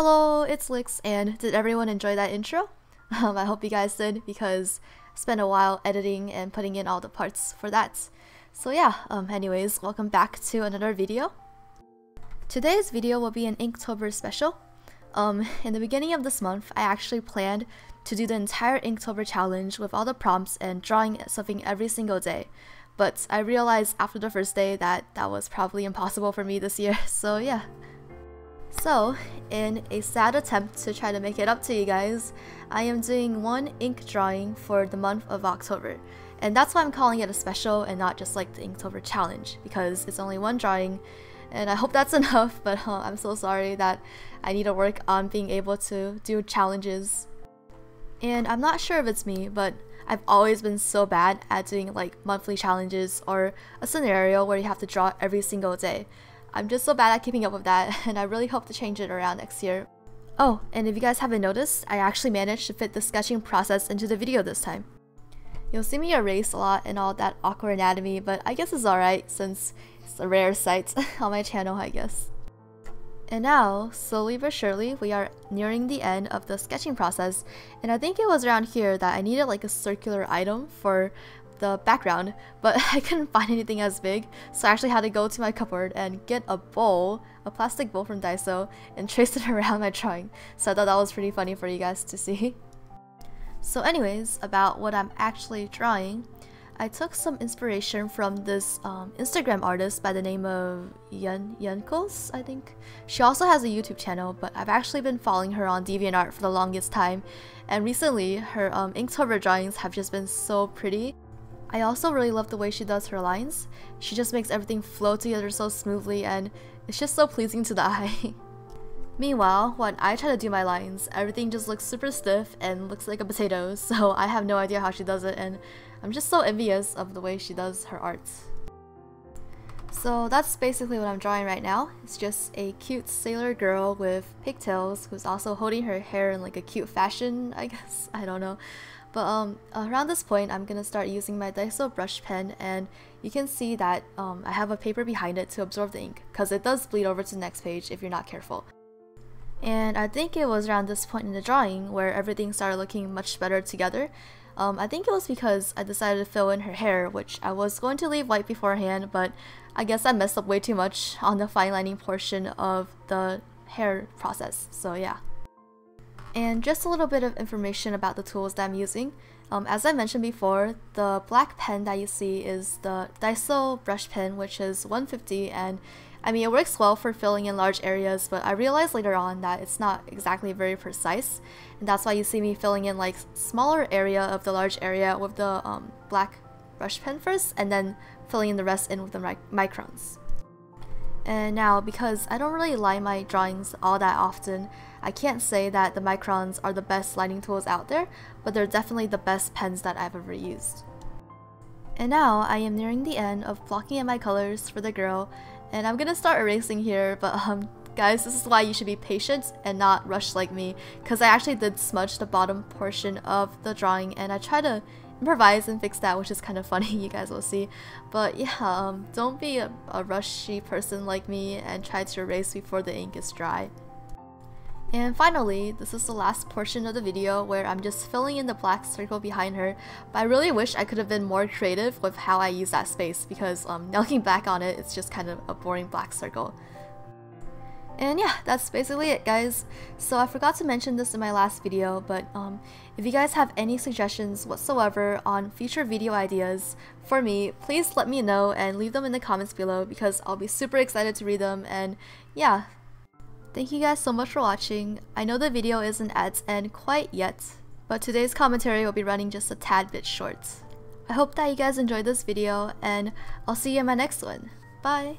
Hello, it's Lix, and did everyone enjoy that intro? Um, I hope you guys did because I spent a while editing and putting in all the parts for that. So yeah, um, anyways, welcome back to another video. Today's video will be an Inktober special. Um, in the beginning of this month, I actually planned to do the entire Inktober challenge with all the prompts and drawing something every single day. But I realized after the first day that that was probably impossible for me this year, so yeah. So, in a sad attempt to try to make it up to you guys, I am doing one ink drawing for the month of October. And that's why I'm calling it a special and not just like the Inktober challenge, because it's only one drawing, and I hope that's enough, but uh, I'm so sorry that I need to work on being able to do challenges. And I'm not sure if it's me, but I've always been so bad at doing like monthly challenges or a scenario where you have to draw every single day. I'm just so bad at keeping up with that, and I really hope to change it around next year. Oh, and if you guys haven't noticed, I actually managed to fit the sketching process into the video this time. You'll see me erase a lot and all that awkward anatomy, but I guess it's alright since it's a rare sight on my channel, I guess. And now, slowly but surely, we are nearing the end of the sketching process, and I think it was around here that I needed like a circular item for the background, but I couldn't find anything as big, so I actually had to go to my cupboard and get a bowl, a plastic bowl from Daiso, and trace it around my drawing. So I thought that was pretty funny for you guys to see. So anyways, about what I'm actually drawing, I took some inspiration from this um, Instagram artist by the name of Yun Yunkos, I think. She also has a YouTube channel, but I've actually been following her on DeviantArt for the longest time, and recently her um, Inktober drawings have just been so pretty. I also really love the way she does her lines. She just makes everything flow together so smoothly and it's just so pleasing to the eye. Meanwhile, when I try to do my lines, everything just looks super stiff and looks like a potato, so I have no idea how she does it and I'm just so envious of the way she does her art. So that's basically what I'm drawing right now. It's just a cute sailor girl with pigtails who's also holding her hair in like a cute fashion, I guess. I don't know. But um, around this point, I'm gonna start using my Daiso brush pen and you can see that um, I have a paper behind it to absorb the ink because it does bleed over to the next page if you're not careful. And I think it was around this point in the drawing where everything started looking much better together. Um, I think it was because I decided to fill in her hair, which I was going to leave white beforehand, but I guess I messed up way too much on the fine lining portion of the hair process, so yeah. And just a little bit of information about the tools that I'm using. Um, as I mentioned before, the black pen that you see is the Daiso brush pen, which is 150 and I mean, it works well for filling in large areas, but I realized later on that it's not exactly very precise, and that's why you see me filling in like smaller area of the large area with the um, black brush pen first, and then filling in the rest in with the mic microns. And now, because I don't really line my drawings all that often, I can't say that the microns are the best lining tools out there, but they're definitely the best pens that I've ever used. And now I am nearing the end of blocking in my colors for the girl, and I'm gonna start erasing here, but um, guys, this is why you should be patient and not rush like me, because I actually did smudge the bottom portion of the drawing, and I try to improvise and fix that, which is kind of funny, you guys will see. But yeah, um, don't be a, a rushy person like me and try to erase before the ink is dry. And finally, this is the last portion of the video where I'm just filling in the black circle behind her, but I really wish I could have been more creative with how I use that space because um, looking back on it, it's just kind of a boring black circle. And yeah, that's basically it guys. So I forgot to mention this in my last video, but um, if you guys have any suggestions whatsoever on future video ideas for me, please let me know and leave them in the comments below because I'll be super excited to read them and yeah, Thank you guys so much for watching. I know the video isn't at its end quite yet, but today's commentary will be running just a tad bit short. I hope that you guys enjoyed this video, and I'll see you in my next one. Bye!